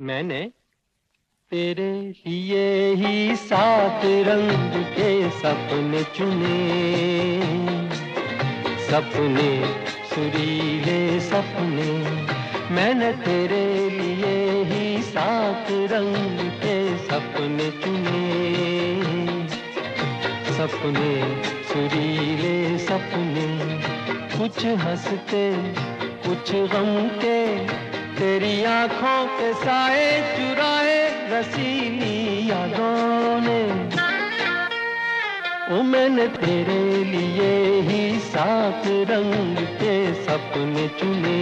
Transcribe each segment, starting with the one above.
मैंने तेरे लिए ही सात रंग के सपने चुने। सपने, सुरीले सपने। मैंने तेरे लिए ही सात रंग के सपने चुने। सपने, सुरीले सपने। कुछ हँसते, कुछ गम के तेरी आँखों के साए चुराए रसीली यादों ने। मैंने तेरे लिए ही सात रंग के सपने चुने।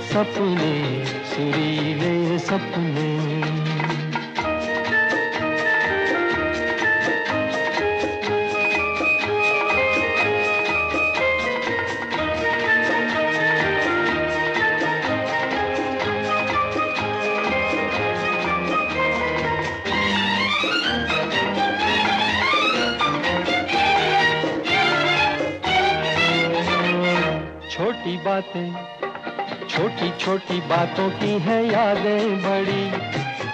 सपने, सुरीले सपने। छोटी बातें, छोटी छोटी बातों की है यादें बड़ी।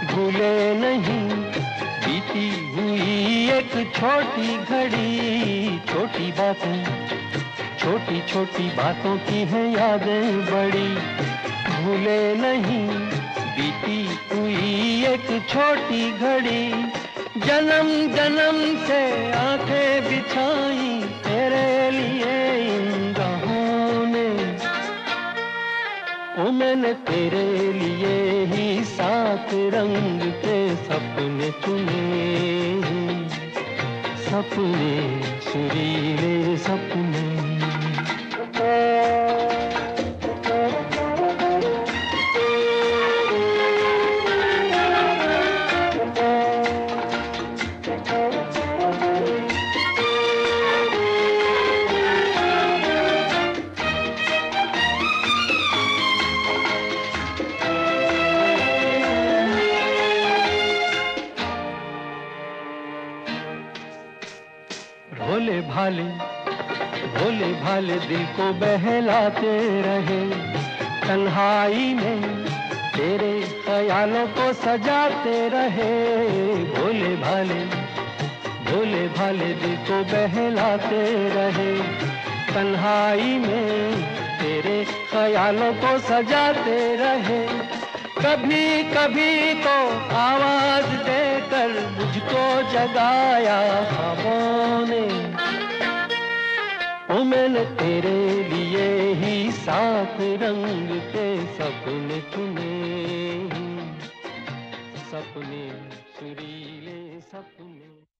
भूले नहीं, बीती हुई एक छोटी घड़ी। छोटी बातें, छोटी छोटी बातों की है यादें बड़ी। भूले नहीं, बीती हुई एक छोटी घड़ी। जन्म जन्म से आँखें बिछाई मैंने तेरे लिए ही सात रंग के सपने चुने सपने सुरीले सपने। भोले भाले भोले भाले दिल को बहलाते रहे। तन्हाई में तेरे ख्यालों को सजाते रहे। भोले भाले भोले भाले दिल को बहलाते रहे। तन्हाई में तेरे ख्यालों को सजाते रहे। कभी कभी तो आवाज़ देकर मुझको जगाया। रंग के सपने चुने सपने सुरीले सपने।